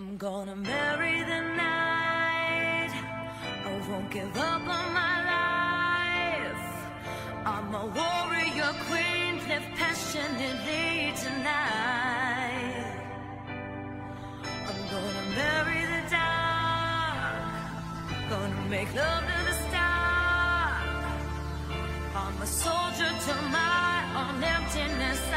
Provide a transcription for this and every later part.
I'm gonna marry the night. I won't give up on my life. I'm a warrior queen, live passionately tonight. I'm gonna marry the dark. Gonna make love to the stars. I'm a soldier to my own emptiness.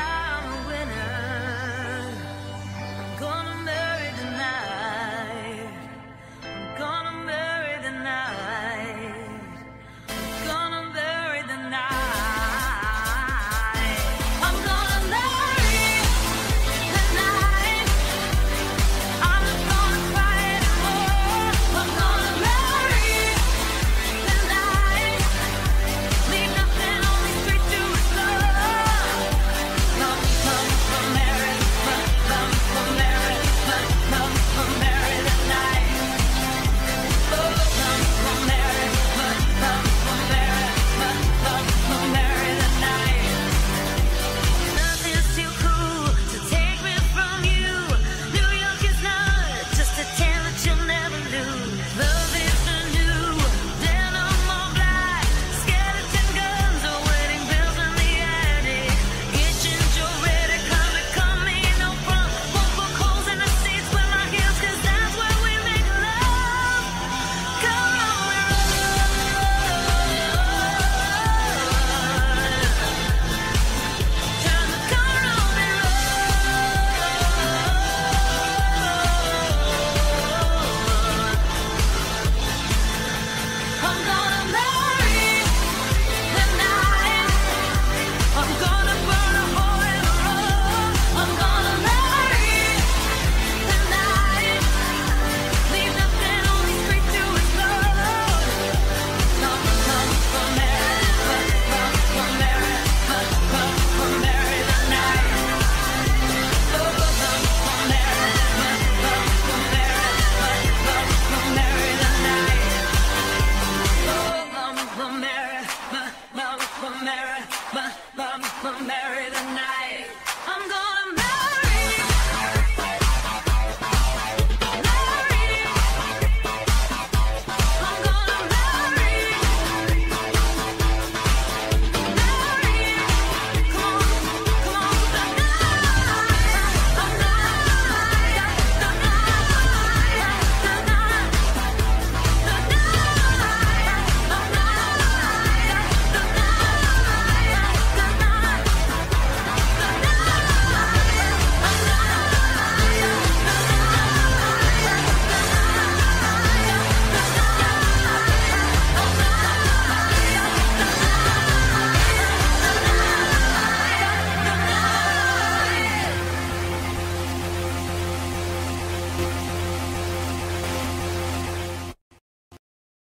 there